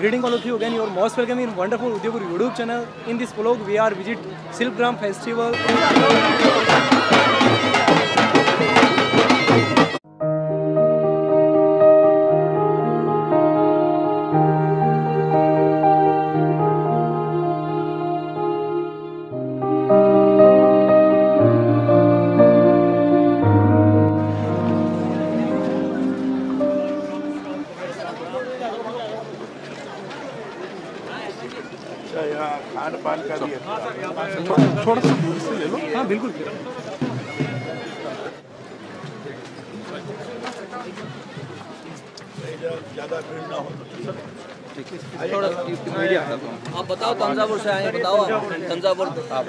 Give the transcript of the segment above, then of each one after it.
Greeting all of you again. You're most welcome in wonderful Udayapur YouTube channel. In this vlog, we are visit Silkgram Festival. अच्छा यहाँ खान पान का भी है। थोड़ा सा दूर से ले लो। हाँ बिल्कुल। ज़्यादा भीड़ ना हो। आप बताओ तंजावुर से आए हैं, बताओ आप। तंजावुर आप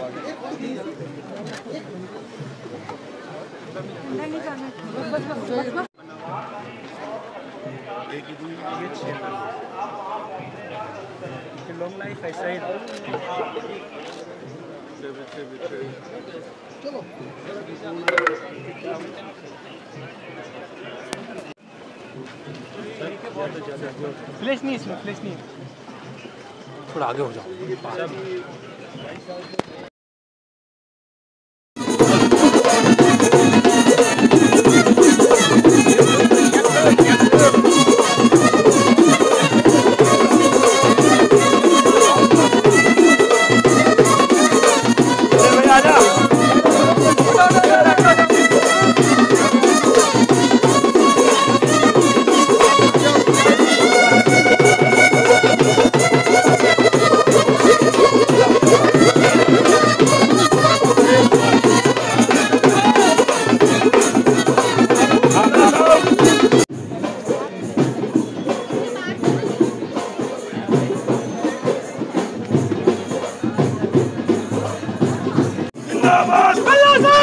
Long life aside. फ्लैश नहीं इसमें फ्लैश नहीं थोड़ा आगे हो जाओ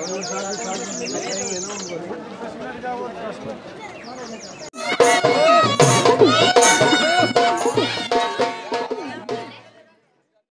Gracias.